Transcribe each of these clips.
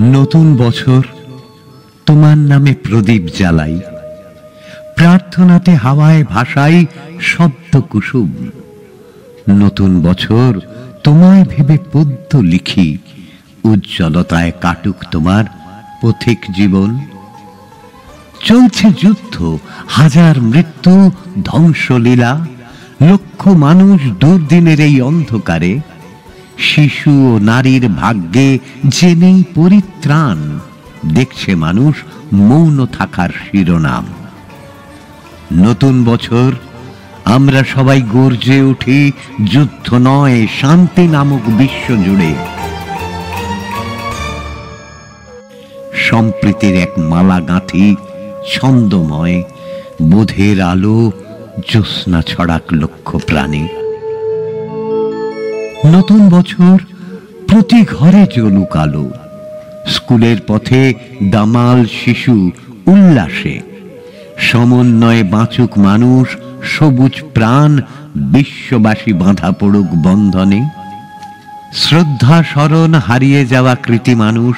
নতুন বছর তোমার নামে প্রদীপ জ্বালাই। প্রার্থনাতে হাওয়ায় ভাসাই শব্দ কুসুম। নতুন বছর তোমায় ভেবে পদ্য লিখি, উজ্জ্বলতায় কাটুক তোমার পথিক জীবন। চলছে যুদ্ধ, হাজার মৃত্যু, ধ্বংসলীলা, লক্ষ মানুষ দুর্দিনের এই অন্ধকারে। শিশু ও নারীর ভাগ্যে যে নেই পরিত্রাণ। দেখছে মানুষ মৌন থাকার শিরোনাম। নতুন বছর, আমরা সবাই গর্জে উঠি, যুদ্ধ নয়, শান্তি নামক বিশ্ব জুড়ে। সম্প্রীতির এক মালা গাঁথি ছন্দময়, বোধের আলো, জ্যোৎস্না ছড়াক লক্ষ্য প্রাণী নতুন বছর প্রতি ঘরে জ্বলুক আলো স্কুলের পথে দামাল শিশু উল্লাসে। সমন্বয়ে বাঁচুক মানুষ, সবুজ প্রাণ, বিশ্ববাসী বাঁধা পড়ুক বন্ধনে। শ্রদ্ধা স্মরণ হারিয়ে যাওয়া কৃতি মানুষ,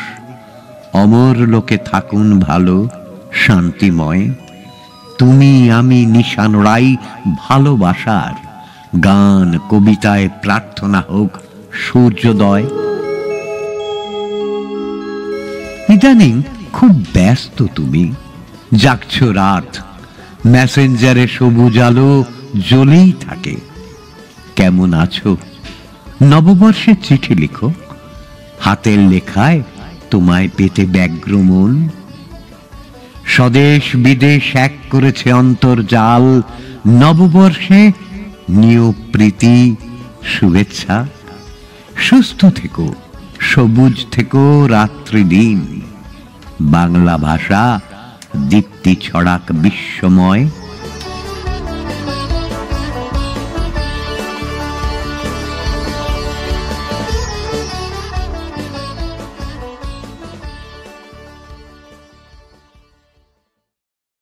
অমর লোকে থাকুন ভালো, শান্তিময়। তুমি, আমি নিশানরাই ভালোবাসার গান, কবিতায় প্রার্থনা হোক, সূর্যোদয়। ইদানিং খুব ব্যস্ত তুমি। জাগছ রাত। মেসেঞ্জারে সবুজ আলো জ্বলেই থাকে। কেমন আছো? নববর্ষের চিঠি লিখো। হাতের লেখায় তোমায় পেতে ব্যগ্র মন। স্বদেশ বিদেশ এক করেছে অন্তর্জাল। নববর্ষে নিয় প্রীতি শুভেচ্ছা। সুস্থ থেকো সবুজ থেকো রাত্রি দিন। বাংলা ভাষা দীপ্তি ছড়াক বিশ্বময়।